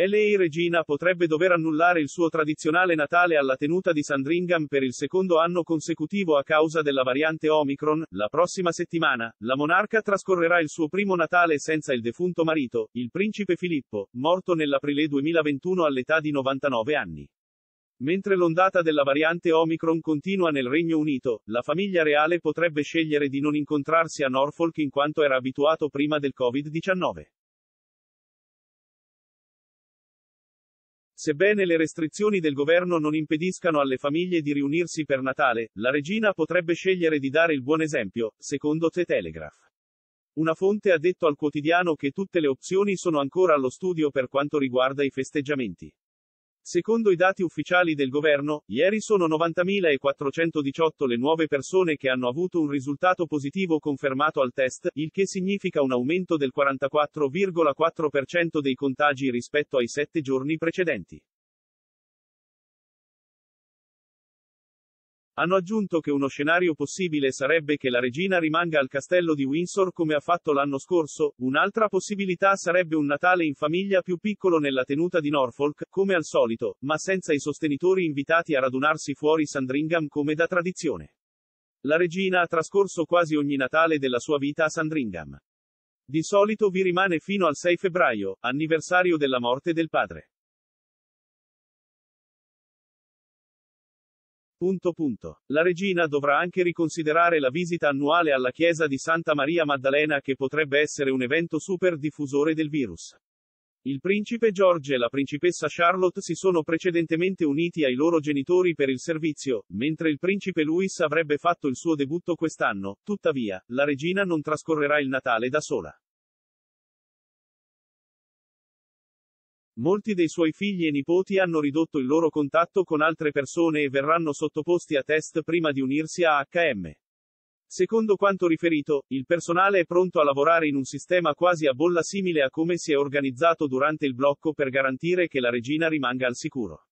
LA Regina potrebbe dover annullare il suo tradizionale Natale alla tenuta di Sandringham per il secondo anno consecutivo a causa della variante Omicron. La prossima settimana, la monarca trascorrerà il suo primo Natale senza il defunto marito, il principe Filippo, morto nell'aprile 2021 all'età di 99 anni. Mentre l'ondata della variante Omicron continua nel Regno Unito, la famiglia reale potrebbe scegliere di non incontrarsi a Norfolk in quanto era abituato prima del Covid-19. Sebbene le restrizioni del governo non impediscano alle famiglie di riunirsi per Natale, la regina potrebbe scegliere di dare il buon esempio, secondo The Telegraph. Una fonte ha detto al quotidiano che tutte le opzioni sono ancora allo studio per quanto riguarda i festeggiamenti. Secondo i dati ufficiali del governo, ieri sono 90.418 le nuove persone che hanno avuto un risultato positivo confermato al test, il che significa un aumento del 44,4% dei contagi rispetto ai sette giorni precedenti. Hanno aggiunto che uno scenario possibile sarebbe che la regina rimanga al castello di Windsor come ha fatto l'anno scorso, un'altra possibilità sarebbe un Natale in famiglia più piccolo nella tenuta di Norfolk, come al solito, ma senza i sostenitori invitati a radunarsi fuori Sandringham come da tradizione. La regina ha trascorso quasi ogni Natale della sua vita a Sandringham. Di solito vi rimane fino al 6 febbraio, anniversario della morte del padre. Punto punto. La regina dovrà anche riconsiderare la visita annuale alla chiesa di Santa Maria Maddalena che potrebbe essere un evento super diffusore del virus. Il principe George e la principessa Charlotte si sono precedentemente uniti ai loro genitori per il servizio, mentre il principe Louis avrebbe fatto il suo debutto quest'anno, tuttavia, la regina non trascorrerà il Natale da sola. Molti dei suoi figli e nipoti hanno ridotto il loro contatto con altre persone e verranno sottoposti a test prima di unirsi a HM. Secondo quanto riferito, il personale è pronto a lavorare in un sistema quasi a bolla simile a come si è organizzato durante il blocco per garantire che la regina rimanga al sicuro.